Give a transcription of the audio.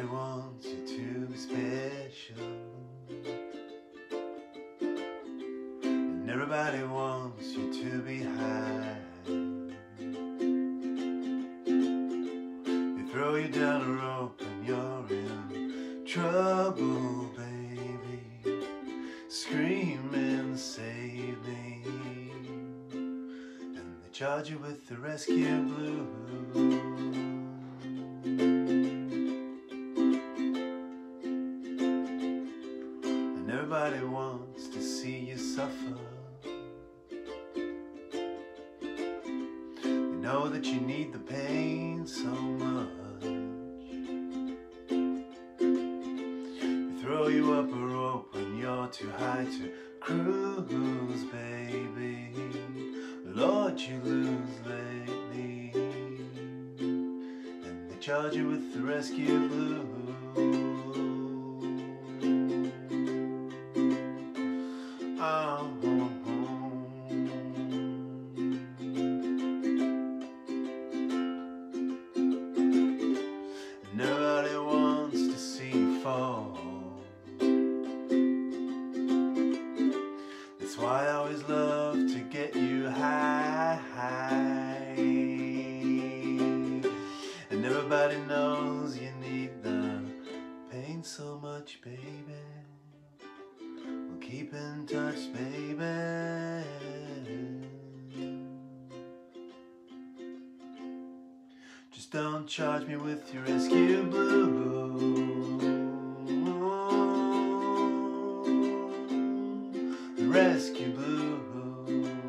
Everybody wants you to be special. And everybody wants you to be high. They throw you down a rope and you're in trouble, baby. Screaming, save me. And they charge you with the rescue blues. Everybody wants to see you suffer. You know that you need the pain so much. They throw you up a rope when you're too high to cruise, baby. Lord, you lose lately. And they charge you with the rescue blues. Always love to get you high. And everybody knows you need the pain so much, baby. We'll keep in touch, baby. Just don't charge me with your rescue blues. rescue blue.